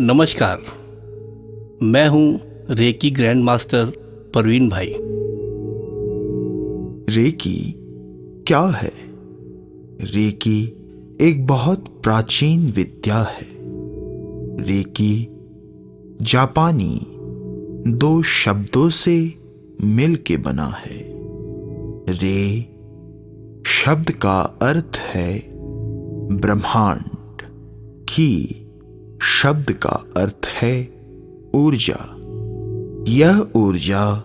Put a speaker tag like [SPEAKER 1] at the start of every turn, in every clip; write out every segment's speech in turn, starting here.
[SPEAKER 1] नमस्कार। मैं हूँ रेकी ग्रैंड मास्टर परवीन भाई।
[SPEAKER 2] रेकी, क्या है? रेकी एक बहुत प्राचीन विद्या है। रेकी, जापानी दो शब्दों से मिल के बना है। रे, शब्द का अर्थ है ब्रह्मांड। की शब्द का अर्थ है ऊर्जा। यह ऊर्जा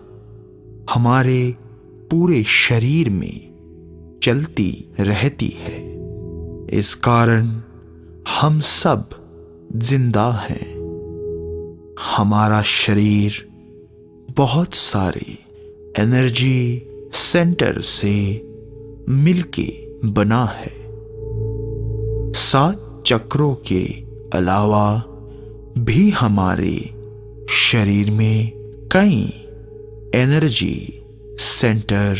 [SPEAKER 2] हमारे पूरे शरीर में चलती रहती है। इस कारण हम सब ज़िंदा हैं। हमारा शरीर बहुत सारे एनर्जी सेंटर से मिलके बना है। सात चक्रों के अलावा भी हमारे शरीर में कई एनर्जी सेंटर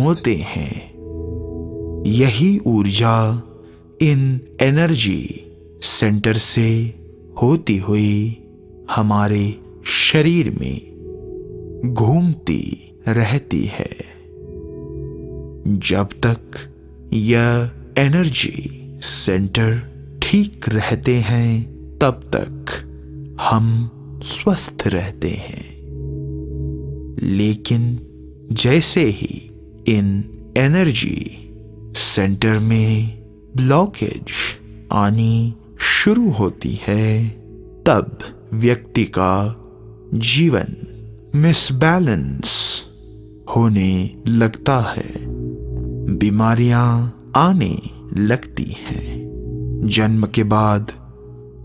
[SPEAKER 2] होते हैं। यही ऊर्जा इन एनर्जी सेंटर से होती हुई हमारे शरीर में घूमती रहती है। जब तक यह एनर्जी सेंटर ठीक रहते हैं, तब तक हम स्वस्थ रहते हैं। लेकिन जैसे ही इन एनर्जी सेंटर में ब्लॉकेज आनी शुरू होती है, तब व्यक्ति का जीवन मिसबैलेंस होने लगता है। बीमारियाँ आने लगती हैं। जन्म के बाद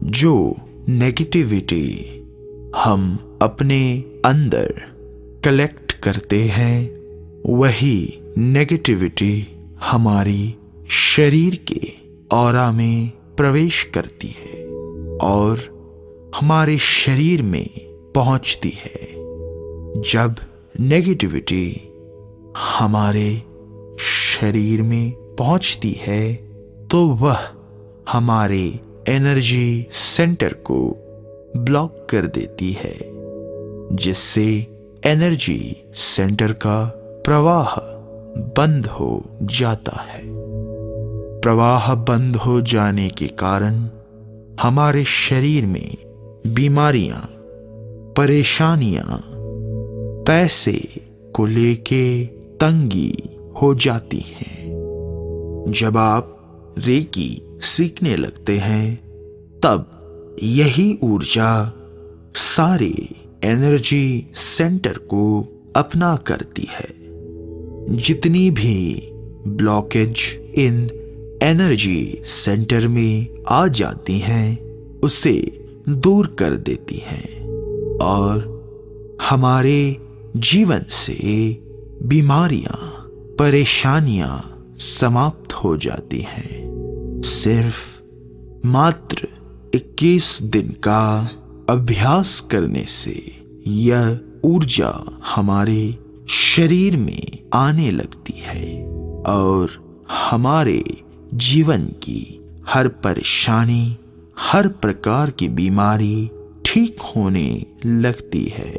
[SPEAKER 2] जो नेगेटिविटी हम अपने अंदर कलेक्ट करते हैं, वही नेगेटिविटी हमारी शरीर के औरा में प्रवेश करती है और हमारे शरीर में पहुँचती है। जब नेगेटिविटी हमारे शरीर में पहुँचती है तो वह हमारे एनर्जी सेंटर को ब्लॉक कर देती है, जिससे एनर्जी सेंटर का प्रवाह बंद हो जाता है। प्रवाह बंद हो जाने के कारण हमारे शरीर में बीमारियाँ, परेशानियाँ, पैसे को लेके तंगी हो जाती हैं। जब आप रेकी सीखने लगते हैं। तब यही ऊर्जा सारे एनर्जी सेंटर को अपना करती है। जितनी भी ब्लॉकेज इन एनर्जी सेंटर में आ जाती हैं, उसे दूर कर देती हैं और हमारे जीवन से बीमारियाँ, परेशानियाँ समाप्त हो जाती हैं। सिर्फ़ मात्र 21 दिन का अभ्यास करने से यह ऊर्जा हमारे शरीर में आने लगती है और हमारे जीवन की हर परेशानी, हर प्रकार की बीमारी ठीक होने लगती है।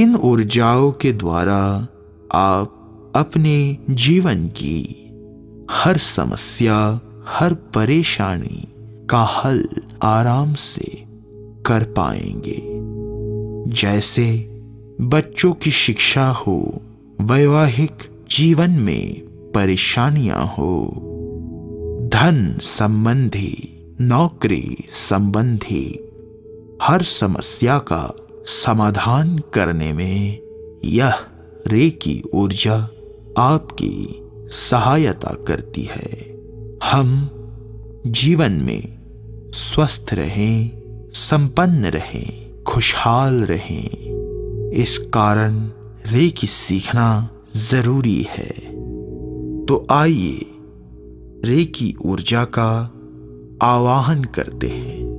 [SPEAKER 2] इन ऊर्जाओं के द्वारा आप अपने जीवन की हर समस्या हर परेशानी का हल आराम से कर पाएँगे। जैसे बच्चों की शिक्षा हो, वैवाहिक जीवन में परेशानियाँ हो, धन संबंधी, नौकरी संबंधी, हर समस्या का समाधान करने में यह रे की ऊर्जा आपकी सहायता करती है। हम जीवन में स्वस्थ रहें, संपन्न रहें, खुशहाल रहें। इस कारण रेकी सीखना ज़रूरी है। तो आइए रेकी ऊर्जा का आवाहन करते हैं।